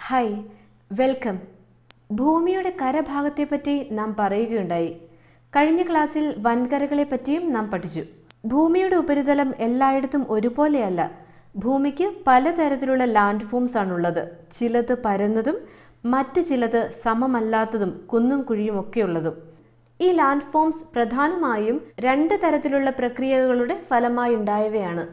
Hi welcome ഭൂമിയുടെ കരഭാഗത്തെപ്പറ്റി നാം പറയുകയുണ്ടായി. കഴിഞ്ഞ ക്ലാസ്സിൽ വൻകരകളെ പറ്റിയും നാം പഠിച്ചു. ഭൂമിയുടെ ഉപരിതലം എല്ലായിടത്തും ഒരുപോലെയല്ല. ഭൂമിക്ക് പലതരത്തിലുള്ള ലാൻഡ് ഫോംസ് ആണുള്ളത്. ചിലത് പരന്നതും മറ്റു ചിലത് സമമല്ലാത്തതും കുന്നും കുഴിയും ഒക്കെയുള്ളതും. ഈ ലാൻഡ് ഫോംസ് പ്രധാനമായും രണ്ട് തരത്തിലുള്ള പ്രക്രിയകളുടെ ഫലമായി ഉണ്ടായവയാണ്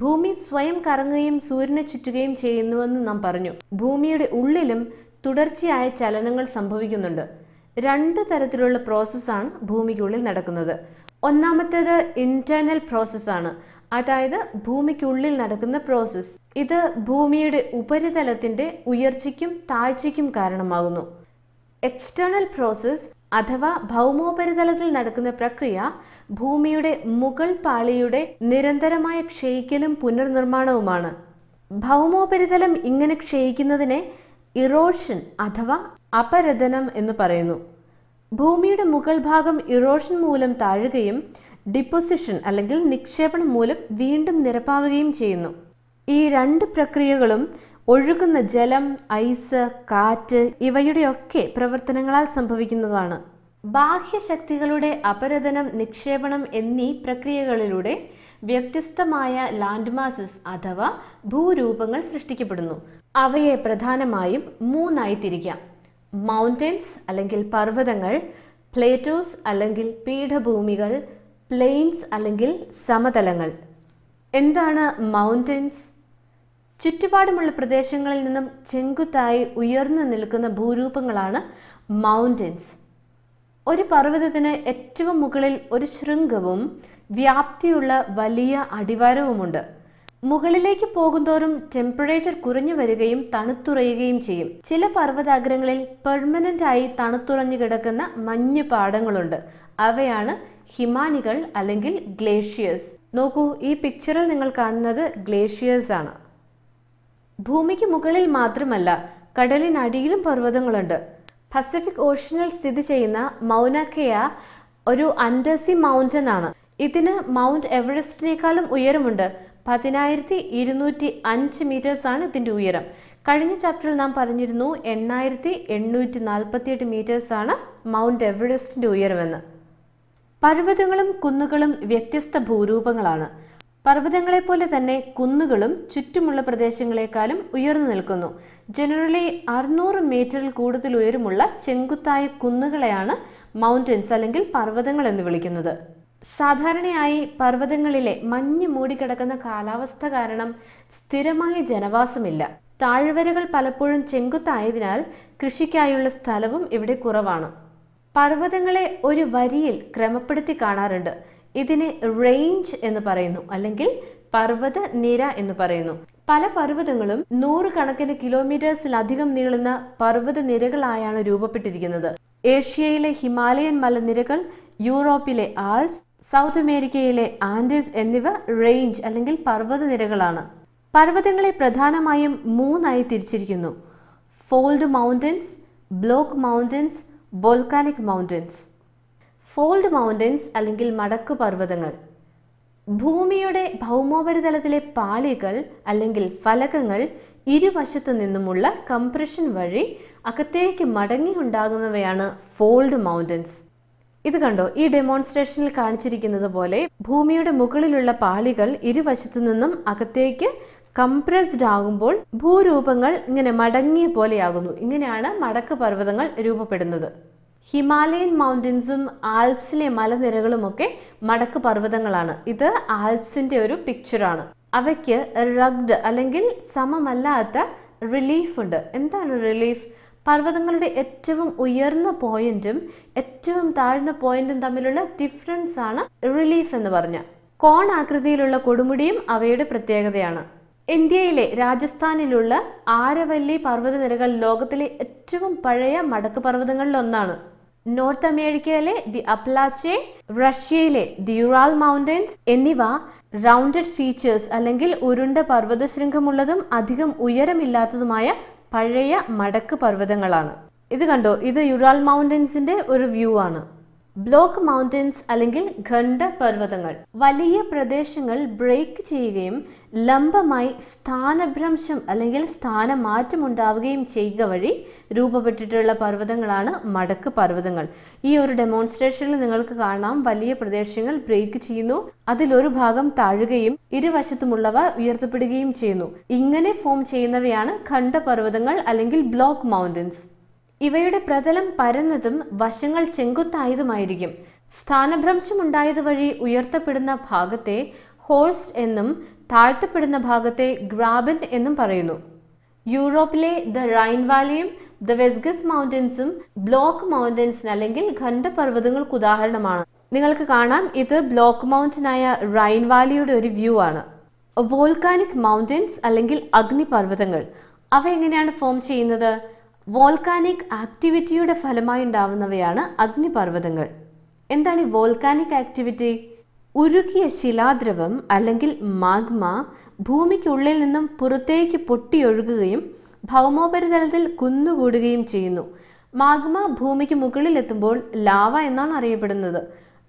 ഭൂമി സ്വയം കറങ്ങുകയും സൂര്യനെ ചുറ്റുകയും ചെയ്യുന്നുവെന്ന് നാം പറഞ്ഞു. ഭൂമിയുടെ ഉള്ളിലും തുടർച്ചയായ ചലനങ്ങൾ സംഭവിക്കുന്നുണ്ട്. രണ്ട് തരത്തിലുള്ള പ്രോസസ്സാണ് ഭൂമിക്കുള്ളിൽ നടക്കുന്നത്. ഒന്നാമത്തേത് ഇന്റേണൽ പ്രോസസ്സാണ് അതായത് ഭൂമിക്കുള്ളിൽ നടക്കുന്ന പ്രോസസ്സ് ഇത് ഭൂമിയുടെ ഉപരിതലത്തിന്റെ ഉയർച്ചയ്ക്കും താഴ്ചയ്ക്കും കാരണമാകുന്നു. എക്സ്റ്റേണൽ പ്രോസസ് അഥവാ ഭൗമോപരിതലത്തിൽ നടക്കുന്ന പ്രക്രിയ ഭൂമിയുടെ മുകൾ പാളിയുടെ നിരന്തരമായ ക്ഷയിക്കലും പുനർനിർമ്മാണവുമാണ്. ഭൗമോപരിതലം ഇങ്ങനെ ക്ഷയിക്കുന്നതിനെ ഇറോഷൻ അഥവാ അപരദനം എന്ന് പറയുന്നു. ഭൂമിയുടെ മുകൾ ഭാഗം ഇറോഷൻ മൂലം താഴുകയും ഡിപ്പോസിഷൻ അല്ലെങ്കിൽ നിക്ഷേപണം മൂലം വീണ്ടും നിരപ്പാവുകയും ചെയ്യുന്നു. ഈ രണ്ട് പ്രക്രിയകളും ഒഴുകുന്ന ജലം ഐസ് കാറ്റ് ഇവയുടെയൊക്കെ പ്രവർത്തനങ്ങളാൽ സംഭവിക്കുന്നതാണ്. ബാഹ്യശക്തികളുടെ അപരതനം നിക്ഷേപണം എന്നീ പ്രക്രിയകളിലൂടെ വ്യത്യസ്തമായ ലാൻഡ് മാസസ് അഥവാ ഭൂരൂപങ്ങൾ സൃഷ്ടിക്കപ്പെടുന്നു. അവയെ പ്രധാനമായും മൂന്നായി തിരിക്കാം. മൗണ്ടൻസ് അല്ലെങ്കിൽ പർവതങ്ങൾ പ്ലേറ്റോസ് അല്ലെങ്കിൽ പീഠഭൂമികൾ പ്ലെയിൻസ് അല്ലെങ്കിൽ സമതലങ്ങൾ. എന്താണ് മൗണ്ടൻസ്? ചുറ്റുപാടുമുള്ള പ്രദേശങ്ങളിൽ നിന്നും ചെങ്കുത്തായി ഉയർന്നു നിൽക്കുന്ന ഭൂരൂപങ്ങളാണ് മൗണ്ടൻസ് ഒരു പർവതത്തിന് ഏറ്റവും മുകളിൽ ഒരു ശൃംഗവും വ്യാപ്തിയുള്ള വലിയ അടിവാരവുമുണ്ട്. മുകളിലേക്ക് പോകുന്തോറും ടെമ്പറേച്ചർ കുറഞ്ഞു വരികയും തണുത്തുറയുകയും ചെയ്യും. ചില പർവതാഗ്രങ്ങളിൽ പെർമനന്റ് ആയി തണുത്തുറഞ്ഞു കിടക്കുന്ന മഞ്ഞ് പാടങ്ങളുണ്ട്. അവയാണ് ഹിമാനികൾ അല്ലെങ്കിൽ ഗ്ലേഷ്യേഴ്സ് നോക്കൂ ഈ പിക്ചറിൽ നിങ്ങൾ കാണുന്നത് ഗ്ലേഷ്യേഴ്സ് ആണ് ഭൂമിക്ക് മുകളിൽ മാത്രമല്ല കടലിനടിയിലും പർവതങ്ങളുണ്ട്. പസഫിക് ഓഷ്യനിൽ സ്ഥിതി ചെയ്യുന്ന മൗനക്കയ ഒരു അൻഡർസി മൗണ്ടൻ ആണ്. ഇതിന് മൗണ്ട് എവറസ്റ്റിനേക്കാളും ഉയരമുണ്ട്. പതിനായിരത്തി ഇരുന്നൂറ്റി അഞ്ച് മീറ്റേഴ്സ് ആണ് ഇതിന്റെ ഉയരം. കഴിഞ്ഞ ചാപ്റ്ററിൽ നാം പറഞ്ഞിരുന്നു എണ്ണായിരത്തി എണ്ണൂറ്റി നാൽപ്പത്തിയെട്ട് മീറ്റേഴ്സ് ആണ് മൗണ്ട് എവറസ്റ്റിന്റെ ഉയരമെന്ന്. പർവതങ്ങളും കുന്നുകളും വ്യത്യസ്ത ഭൂരൂപങ്ങളാണ്. പർവതങ്ങളെ പോലെ തന്നെ കുന്നുകളും ചുറ്റുമുള്ള പ്രദേശങ്ങളെക്കാളും ഉയർന്നു നിൽക്കുന്നു. ജനറലി അറുന്നൂറ് മീറ്ററിൽ കൂടുതൽ ഉയരമുള്ള ചെങ്കുത്തായ കുന്നുകളെയാണ് മൗണ്ടൻസ് അല്ലെങ്കിൽ പർവതങ്ങൾ എന്ന് വിളിക്കുന്നത്. സാധാരണയായി പർവതങ്ങളിലെ മഞ്ഞ് മൂടിക്കിടക്കുന്ന കാലാവസ്ഥ കാരണം സ്ഥിരമായ ജനവാസമില്ല. താഴ്വരകൾ പലപ്പോഴും ചെങ്കുത്തായതിനാൽ കൃഷിക്കായുള്ള സ്ഥലവും ഇവിടെ കുറവാണ്. പർവതങ്ങളെ ഒരു വരിയിൽ ക്രമപ്പെടുത്തി കാണാറുണ്ട്. ഇതിനെ റേഞ്ച് എന്ന് പറയുന്നു. അല്ലെങ്കിൽ പർവത നിര എന്ന് പറയുന്നു. പല പർവതങ്ങളും നൂറുകണക്കിന് കിലോമീറ്റേഴ്സിലധികം നീളുന്ന പർവത നിരകളായാണ് രൂപപ്പെട്ടിരിക്കുന്നത്. ഏഷ്യയിലെ ഹിമാലയൻ മലനിരകൾ യൂറോപ്പിലെ ആൽപ്സ് സൗത്ത് അമേരിക്കയിലെ ആൻഡീസ് എന്നിവ റേഞ്ച് അല്ലെങ്കിൽ പർവത നിരകളാണ്. പർവതങ്ങളെ പ്രധാനമായും മൂന്നായി തിരിച്ചിരിക്കുന്നു. Fold mountains block mountains volcanic mountains fold mountains അല്ലെങ്കിൽ മടക്കു പർവതങ്ങൾ. ഭൂമിയുടെ ഭൗമോപരിതലത്തിലെ പാളികൾ അല്ലെങ്കിൽ ഫലകങ്ങൾ ഇരുവശത്തു നിന്നുമുള്ള കംപ്രഷൻ വഴി അകത്തേക്ക് മടങ്ങി ഉണ്ടാകുന്നവയാണ് ഫോൾഡ് മൗണ്ടൻസ് ഇത് കണ്ടോ? ഈ ഡെമോൺസ്ട്രേഷനിൽ കാണിച്ചിരിക്കുന്നത് പോലെ ഭൂമിയുടെ മുകളിലുള്ള പാളികൾ ഇരുവശത്തു നിന്നും അകത്തേക്ക് കംപ്രസ്ഡ് ആകുമ്പോൾ ഭൂരൂപങ്ങൾ ഇങ്ങനെ മടങ്ങിയ പോലെയാകുന്നു. ഇങ്ങനെയാണ് മടക്ക് പർവതങ്ങൾ രൂപപ്പെടുന്നത്. ഹിമാലയൻ മൗണ്ടൻസും ആൽപ്സിലെ മലനിരകളുമൊക്കെ മടക്ക് പർവതങ്ങളാണ്. ഇത് ആൽപ്സിന്റെ ഒരു പിക്ചറാണ് അവയ്ക്ക് റഗ്ഡ് അല്ലെങ്കിൽ സമമല്ലാത്ത റിലീഫ് ഉണ്ട്. എന്താണ് റിലീഫ് പർവതങ്ങളുടെ ഏറ്റവും ഉയർന്ന പോയിന്റും ഏറ്റവും താഴ്ന്ന പോയിന്റും തമ്മിലുള്ള ഡിഫറൻസ് ആണ് റിലീഫ് എന്ന് പറഞ്ഞ. കോൺ ആകൃതിയിലുള്ള കൊടുമുടിയും അവയുടെ പ്രത്യേകതയാണ്. ഇന്ത്യയിലെ രാജസ്ഥാനിലുള്ള ആരവല്ലി പർവതനിരകൾ ലോകത്തിലെ ഏറ്റവും പഴയ മടക്ക് പർവതങ്ങളിൽ ഒന്നാണ് നോർത്ത് അമേരിക്കയിലെ ദി അപ്ലാച്ചെ റഷ്യയിലെ ദി യുറാൽ മൗണ്ടൻസ് എന്നിവ റൗണ്ടഡ് ഫീച്ചേഴ്സ് അല്ലെങ്കിൽ ഉരുണ്ട പർവത ശൃംഖമുള്ളതും അധികം ഉയരമില്ലാത്തതുമായ പഴയ മടക്ക് പർവതങ്ങളാണ്. ഇത് കണ്ടോ? ഇത് യുറാൽ മൗണ്ടൻസിന്റെ ഒരു വ്യൂ ആണ്. ബ്ലോക്ക് മൗണ്ടൻസ് അല്ലെങ്കിൽ ഖണ്ഡ പർവതങ്ങൾ. വലിയ പ്രദേശങ്ങൾ ബ്രേക്ക് ചെയ്യുകയും ലംബമായി സ്ഥാനഭ്രംശം അല്ലെങ്കിൽ സ്ഥാനമാറ്റം ഉണ്ടാവുകയും ചെയ്യുക വഴി രൂപപ്പെട്ടിട്ടുള്ള പർവതങ്ങളാണ് മടക്ക് പർവതങ്ങൾ. ഈ ഒരു ഡെമോൺസ്ട്രേഷനിൽ നിങ്ങൾക്ക് കാണാം വലിയ പ്രദേശങ്ങൾ ബ്രേക്ക് ചെയ്യുന്നു. അതിലൊരു ഭാഗം താഴുകയും ഇരുവശത്തുമുള്ളവ ഉയർത്തപ്പെടുകയും ചെയ്യുന്നു. ഇങ്ങനെ ഫോം ചെയ്യുന്നവയാണ് ഖണ്ഡപർവതങ്ങൾ അല്ലെങ്കിൽ ബ്ലോക്ക് മൗണ്ടൻസ് ഇവയുടെ പ്രതലം പരന്നതും വശങ്ങൾ ചെങ്കുത്തായതുമായിരിക്കും. സ്ഥാനഭ്രംശമുണ്ടായത് വഴി ഉയർത്തപ്പെടുന്ന ഭാഗത്തെ ഹോൾസ്റ്റ് എന്നും താഴ്ത്തപ്പെടുന്ന ഭാഗത്തെ ഗ്രാബൻ എന്നും പറയുന്നു. യൂറോപ്പിലെ ദ റൈൻ വാലിയും ദ വെസ്ഗസ് മൗണ്ടൻസും ബ്ലോക്ക് മൗണ്ടൻസിന് അല്ലെങ്കിൽ ഖണ്ഡപർവതങ്ങൾക്ക് ഉദാഹരണമാണ്. നിങ്ങൾക്ക് കാണാം ഇത് ബ്ലോക്ക് മൗണ്ടനായ റൈൻ വാലിയുടെ ഒരു വ്യൂ ആണ്. വോൾക്കാനിക് മൗണ്ടൻസ് അല്ലെങ്കിൽ അഗ്നിപർവതങ്ങൾ. അവ എങ്ങനെയാണ് ഫോം ചെയ്യുന്നത്? വോൾക്കാനിക് ആക്ടിവിറ്റിയുടെ ഫലമായി ഉണ്ടാവുന്നവയാണ് അഗ്നിപർവതങ്ങൾ. എന്താണ് ഈ വോൾക്കാനിക് ആക്ടിവിറ്റി? ഉരുകിയ ശിലാദ്രവം അല്ലെങ്കിൽ മാഗ്മ ഭൂമിക്കുള്ളിൽ നിന്നും പുറത്തേക്ക് പൊട്ടിയൊഴുകുകയും ഭൗമോപരിതലത്തിൽ കുന്നുകൂടുകയും ചെയ്യുന്നു. മാഗ്മ ഭൂമിക്ക് മുകളിലെത്തുമ്പോൾ ലാവ എന്നാണ് അറിയപ്പെടുന്നത്.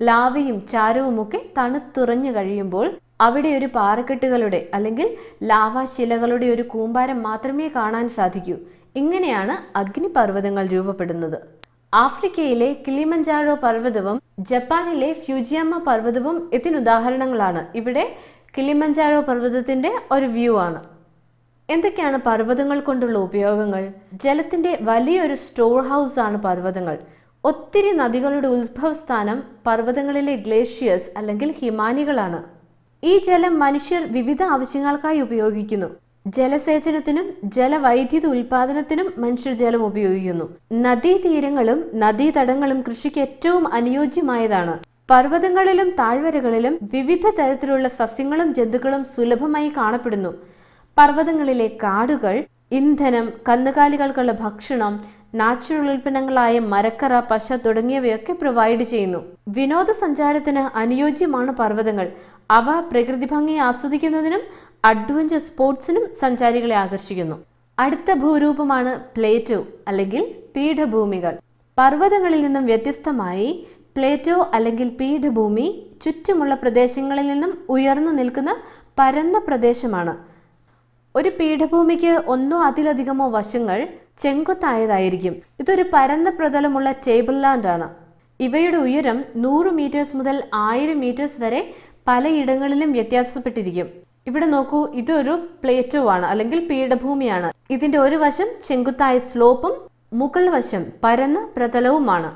ലാവയും ചാരവുമൊക്കെ തണുത്തുറഞ്ഞു കഴിയുമ്പോൾ അവിടെ ഒരു പാറക്കെട്ടുകളുടെ അല്ലെങ്കിൽ ലാവാശിലകളുടെ ഒരു കൂമ്പാരം മാത്രമേ കാണാൻ സാധിക്കൂ. ഇങ്ങനെയാണ് അഗ്നിപർവതങ്ങൾ രൂപപ്പെടുന്നത്. ആഫ്രിക്കയിലെ കിളിമഞ്ചാരോ പർവതവും ജപ്പാനിലെ ഫ്യൂജിയാമ പർവതവും ഇതിനുദാഹരണങ്ങളാണ് ഇവിടെ കിളിമഞ്ചാരോ പർവതത്തിന്റെ ഒരു വ്യൂ ആണ്. എന്തൊക്കെയാണ് പർവതങ്ങൾ കൊണ്ടുള്ള ഉപയോഗങ്ങൾ? ജലത്തിന്റെ വലിയൊരു സ്റ്റോർ ഹൗസ് ആണ് പർവതങ്ങൾ. ഒത്തിരി നദികളുടെ ഉത്ഭവസ്ഥാനം പർവതങ്ങളിലെ ഗ്ലേഷ്യേഴ്സ് അല്ലെങ്കിൽ ഹിമാനികളാണ്. ഈ ജലം മനുഷ്യർ വിവിധ ആവശ്യങ്ങൾക്കായി ഉപയോഗിക്കുന്നു. ജലസേചനത്തിനും ജലവൈദ്യുത ഉൽപാദനത്തിനും മനുഷ്യർ ജലം ഉപയോഗിക്കുന്നു. നദീതീരങ്ങളും നദീതടങ്ങളും കൃഷിക്ക് ഏറ്റവും അനുയോജ്യമായതാണ്. പർവതങ്ങളിലും താഴ്വരകളിലും വിവിധ തരത്തിലുള്ള സസ്യങ്ങളും ജന്തുക്കളും സുലഭമായി കാണപ്പെടുന്നു. പർവതങ്ങളിലെ കാടുകൾ ഇന്ധനം കന്നുകാലികൾക്കുള്ള ഭക്ഷണം നാച്ചുറൽ ഉൽപ്പന്നങ്ങളായ മരക്കറ പശ തുടങ്ങിയവയൊക്കെ പ്രൊവൈഡ് ചെയ്യുന്നു. വിനോദസഞ്ചാരത്തിന് അനുയോജ്യമാണ് പർവതങ്ങൾ. അവ പ്രകൃതി ഭംഗി ആസ്വദിക്കുന്നതിനും അഡ്വഞ്ചർ സ്പോർട്സിനും സഞ്ചാരികളെ ആകർഷിക്കുന്നു. അടുത്ത ഭൂരൂപമാണ് പ്ലേറ്റോ അല്ലെങ്കിൽ പീഠഭൂമികൾ. പർവതങ്ങളിൽ നിന്നും വ്യത്യസ്തമായി പ്ലേറ്റോ അല്ലെങ്കിൽ പീഠഭൂമി ചുറ്റുമുള്ള പ്രദേശങ്ങളിൽ നിന്നും ഉയർന്നു നിൽക്കുന്ന പരന്ന പ്രദേശമാണ്. ഒരു പീഠഭൂമിക്ക് ഒന്നോ അതിലധികമോ വശങ്ങൾ ചെങ്കൊത്തായതായിരിക്കും. ഇതൊരു പരന്ന പ്രതലമുള്ള ടേബിൾ ലാൻഡ് ആണ്. ഇവയുടെ ഉയരം നൂറ് മീറ്റേഴ്സ് മുതൽ ആയിരം മീറ്റേഴ്സ് വരെ പലയിടങ്ങളിലും വ്യത്യാസപ്പെട്ടിരിക്കും. ഇവിടെ നോക്കൂ ഇതൊരു പ്ലേറ്റോ ആണ് അല്ലെങ്കിൽ പീഠഭൂമിയാണ്. ഇതിന്റെ ഒരു വശം ചെങ്കുത്തായ സ്ലോപ്പും മുകൾ വശം പരന്ന പ്രതലവുമാണ്.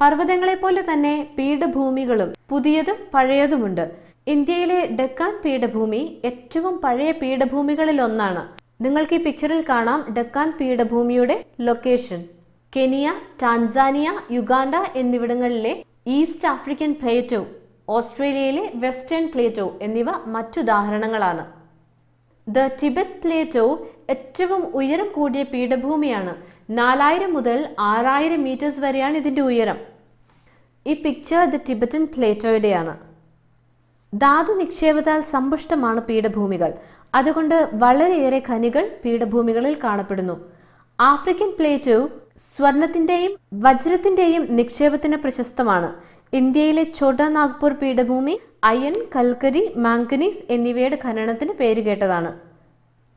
പർവതങ്ങളെ പോലെ തന്നെ പീഠഭൂമികളും പുതിയതും പഴയതുമുണ്ട്. ഇന്ത്യയിലെ ഡക്കാൻ പീഠഭൂമി ഏറ്റവും പഴയ പീഠഭൂമികളിൽ ഒന്നാണ് നിങ്ങൾക്ക് ഈ പിക്ചറിൽ കാണാം ഡക്കാൻ പീഠഭൂമിയുടെ ലൊക്കേഷൻ കെനിയ ടാൻസാനിയ യുഗാണ്ട എന്നിവിടങ്ങളിലെ ഈസ്റ്റ് ആഫ്രിക്കൻ പ്ലേറ്റോ. ഓസ്ട്രേലിയയിലെ വെസ്റ്റേൺ പ്ലേറ്റോ എന്നിവ മറ്റുദാഹരണങ്ങളാണ് ദ ടിബറ്റ് പ്ലേറ്റോ ഏറ്റവും ഉയരം കൂടിയ പീഠഭൂമിയാണ്. നാലായിരം മുതൽ ആറായിരം മീറ്റേഴ്സ് വരെയാണ് ഇതിന്റെ ഉയരം. ഈ പിക്ചർ ദ ടിബറ്റൻ പ്ലേറ്റോയുടെയാണ്. ധാതു നിക്ഷേപത്താൽ സമ്പുഷ്ടമാണ് പീഠഭൂമികൾ. അതുകൊണ്ട് വളരെയേറെ ഖനികൾ പീഠഭൂമികളിൽ കാണപ്പെടുന്നു. ആഫ്രിക്കൻ പ്ലേറ്റോ സ്വർണത്തിന്റെയും വജ്രത്തിന്റെയും നിക്ഷേപത്തിന് പ്രശസ്തമാണ്. ഇന്ത്യയിലെ ഛോട്ടാ നാഗ്പൂർ പീഠഭൂമി അയൺ കൽക്കരി മാംഗനീസ് എന്നിവയുടെ ഖനനത്തിന് പേരുകേട്ടതാണ്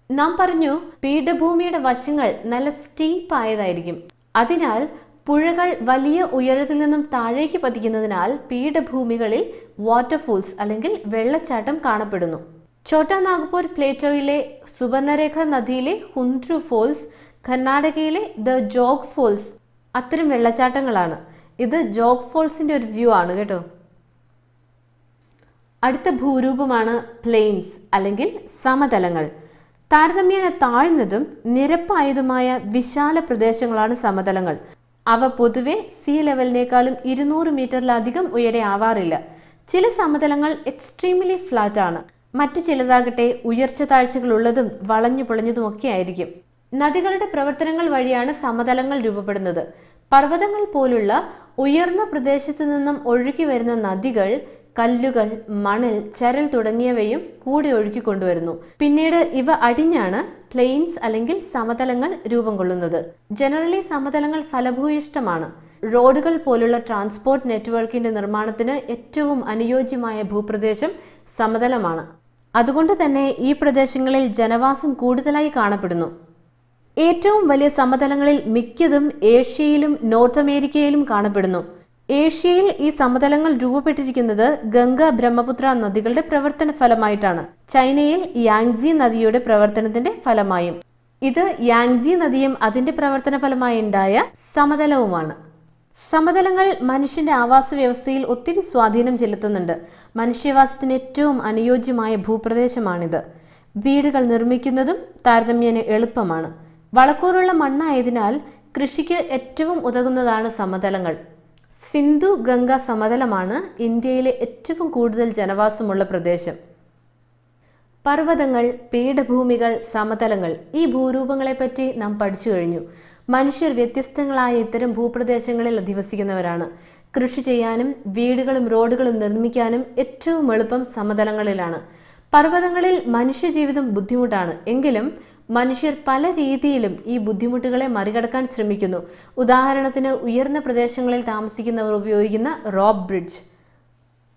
നാം പറഞ്ഞു പീഠഭൂമിയുടെ വശങ്ങൾ നല്ല സ്റ്റീപ്പ് ആയതായിരിക്കും. അതിനാൽ പുഴകൾ വലിയ ഉയരത്തിൽ നിന്നും താഴേക്ക് പതിക്കുന്നതിനാൽ പീഠഭൂമികളിൽ വാട്ടർഫോൾസ് അല്ലെങ്കിൽ വെള്ളച്ചാട്ടം കാണപ്പെടുന്നു. ഛോട്ടാ നാഗ്പൂർ പ്ലേറ്റോയിലെ സുവർണരേഖ നദിയിലെ ഹുന്ദ്രു ഫോൾസ് കർണാടകയിലെ ദ ജോഗ് ഫോൾസ് അത്തരം വെള്ളച്ചാട്ടങ്ങളാണ്. ഇത് ജോഗ് ഫോൾസിന്റെ ഒരു വ്യൂ ആണ് കേട്ടോ. അടുത്ത ഭൂരൂപമാണ് പ്ലെയിൻസ് അല്ലെങ്കിൽ സമതലങ്ങൾ. താരതമ്യേന താഴ്ന്നതും നിരപ്പായതുമായ വിശാല പ്രദേശങ്ങളാണ് സമതലങ്ങൾ. അവ പൊതുവെ സീ ലെവലിനേക്കാളും ഇരുന്നൂറ് മീറ്ററിലധികം ഉയരെ ആവാറില്ല. ചില സമതലങ്ങൾ എക്സ്ട്രീംലി ഫ്ലാറ്റ് ആണ്. മറ്റു ചിലതാകട്ടെ ഉയർച്ച താഴ്ചകളുള്ളതും വളഞ്ഞു പൊളഞ്ഞതും ഒക്കെ ആയിരിക്കും. നദികളുടെ പ്രവർത്തനങ്ങൾ വഴിയാണ് സമതലങ്ങൾ രൂപപ്പെടുന്നത്. പർവതങ്ങൾ പോലുള്ള ഉയർന്ന പ്രദേശത്തു നിന്നും ഒഴുകി വരുന്ന നദികൾ കല്ലുകൾ മണൽ ചരൽ തുടങ്ങിയവയും കൂടി ഒഴുക്കി കൊണ്ടുവരുന്നു. പിന്നീട് ഇവ അടിഞ്ഞാണ് പ്ലെയിൻസ് അല്ലെങ്കിൽ സമതലങ്ങൾ രൂപം കൊള്ളുന്നത്. ജനറലി സമതലങ്ങൾ ഫലഭൂയിഷ്ടമാണ് റോഡുകൾ പോലുള്ള ട്രാൻസ്പോർട്ട് നെറ്റ്വർക്കിന്റെ നിർമ്മാണത്തിന് ഏറ്റവും അനുയോജ്യമായ ഭൂപ്രദേശം സമതലമാണ്. അതുകൊണ്ട് തന്നെ ഈ പ്രദേശങ്ങളിൽ ജനവാസം കൂടുതലായി കാണപ്പെടുന്നു. ഏറ്റവും വലിയ സമതലങ്ങളിൽ മിക്കതും ഏഷ്യയിലും നോർത്ത് അമേരിക്കയിലും കാണപ്പെടുന്നു. ഏഷ്യയിൽ ഈ സമതലങ്ങൾ രൂപപ്പെട്ടിരിക്കുന്നത് ഗംഗ ബ്രഹ്മപുത്ര നദികളുടെ പ്രവർത്തന ഫലമായിട്ടാണ്. ചൈനയിൽ യാങ്സി നദിയുടെ പ്രവർത്തനത്തിന്റെ ഫലമായും. ഇത് യാങ്സി നദിയും അതിന്റെ പ്രവർത്തന ഫലമായി ഉണ്ടായ സമതലവുമാണ്. സമതലങ്ങൾ മനുഷ്യന്റെ ആവാസ വ്യവസ്ഥയിൽ ഒത്തിരി സ്വാധീനം ചെലുത്തുന്നുണ്ട്. മനുഷ്യവാസത്തിന് ഏറ്റവും അനുയോജ്യമായ ഭൂപ്രദേശമാണിത്. വീടുകൾ നിർമ്മിക്കുന്നതും താരതമ്യേന എളുപ്പമാണ്. വളക്കൂറുള്ള മണ്ണായതിനാൽ കൃഷിക്ക് ഏറ്റവും ഉതകുന്നതാണ് സമതലങ്ങൾ. സിന്ധു ഗംഗ സമതലമാണ് ഇന്ത്യയിലെ ഏറ്റവും കൂടുതൽ ജനവാസമുള്ള പ്രദേശം. പർവതങ്ങൾ പീഠഭൂമികൾ സമതലങ്ങൾ ഈ ഭൂരൂപങ്ങളെപ്പറ്റി നാം പഠിച്ചു കഴിഞ്ഞു. മനുഷ്യർ വ്യത്യസ്തങ്ങളായ ഇത്തരം ഭൂപ്രദേശങ്ങളിൽ അധിവസിക്കുന്നവരാണ്. കൃഷി ചെയ്യാനും വീടുകളും റോഡുകളും നിർമ്മിക്കാനും ഏറ്റവും എളുപ്പം സമതലങ്ങളിലാണ്. പർവതങ്ങളിൽ മനുഷ്യജീവിതം ബുദ്ധിമുട്ടാണ്. എങ്കിലും മനുഷ്യർ പല രീതിയിലും ഈ ബുദ്ധിമുട്ടുകളെ മറികടക്കാൻ ശ്രമിക്കുന്നു. ഉദാഹരണത്തിന് ഉയർന്ന പ്രദേശങ്ങളിൽ താമസിക്കുന്നവർ ഉപയോഗിക്കുന്ന റോബ് ബ്രിഡ്ജ്.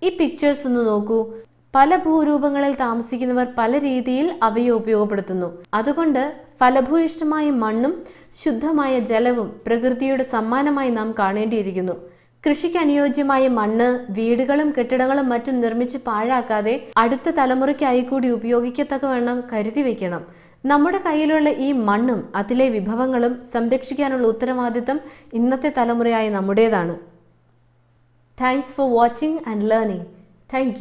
ഈ പിക്ചേഴ്സ് ഒന്ന് നോക്കൂ. പല ഭൂരൂപങ്ങളിൽ താമസിക്കുന്നവർ പല രീതിയിൽ അവയെ ഉപയോഗപ്പെടുത്തുന്നു. അതുകൊണ്ട് ഫലഭൂയിഷ്ടമായ മണ്ണും ശുദ്ധമായ ജലവും പ്രകൃതിയുടെ സമ്മാനമായി നാം കാണേണ്ടിയിരിക്കുന്നു. കൃഷിക്ക് അനുയോജ്യമായ മണ്ണ് വീടുകളും കെട്ടിടങ്ങളും മറ്റും നിർമ്മിച്ച് പാഴാക്കാതെ അടുത്ത തലമുറയ്ക്കായി കൂടി ഉപയോഗിക്കത്തക്കവണ്ണം കരുതി വയ്ക്കണം നമ്മുടെ കയ്യിലുള്ള ഈ മണ്ണും അതിലെ വിഭവങ്ങളും സംരക്ഷിക്കാനുള്ള ഉത്തരവാദിത്തം ഇന്നത്തെ തലമുറയായ നമ്മുടേതാണ്. Thanks for watching and learning thank